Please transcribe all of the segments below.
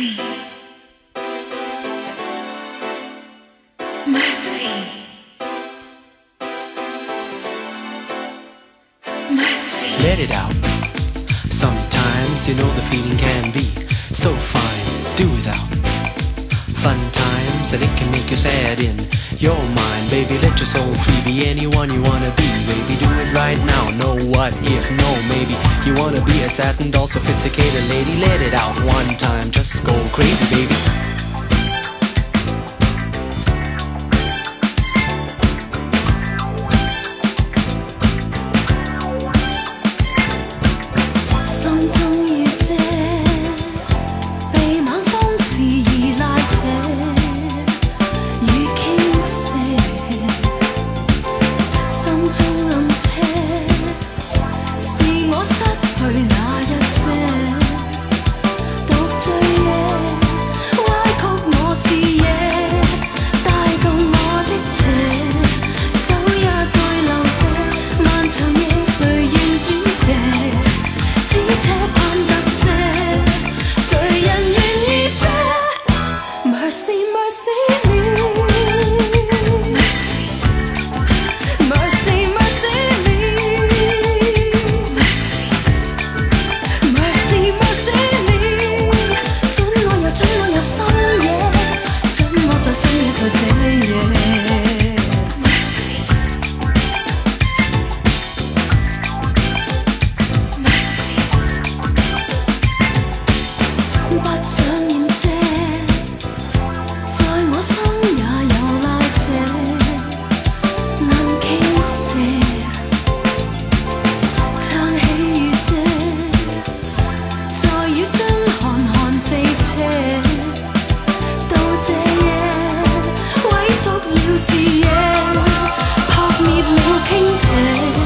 Mercy. Mercy. Mercy. Let it out. Sometimes you know the feeling can be so fine, do without. Fun times that it can make you sad in your mind. Baby, let your soul free. Be anyone you wanna be. Baby, do it right now what if? No maybe. You wanna be a satin doll sophisticated lady? Let it out one time, just go crazy baby. Some 需要侍應，撲滅了傾情。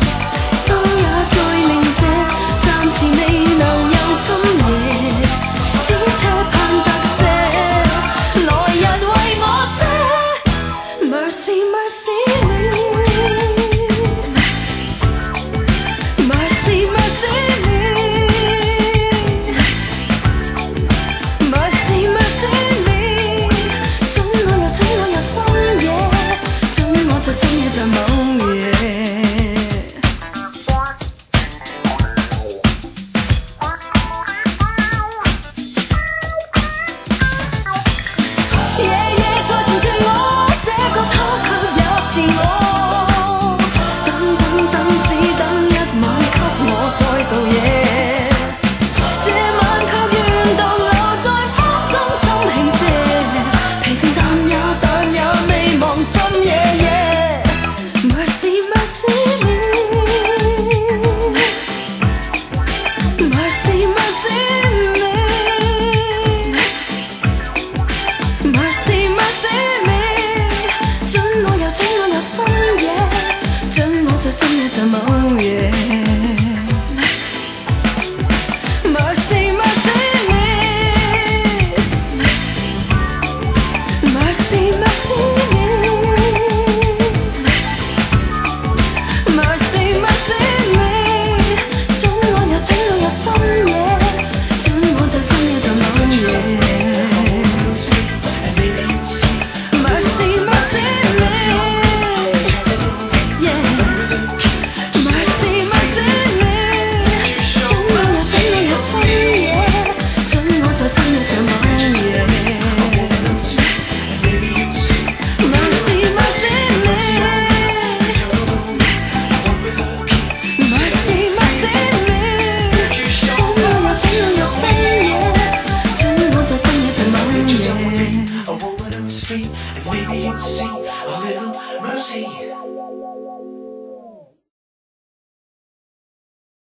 see.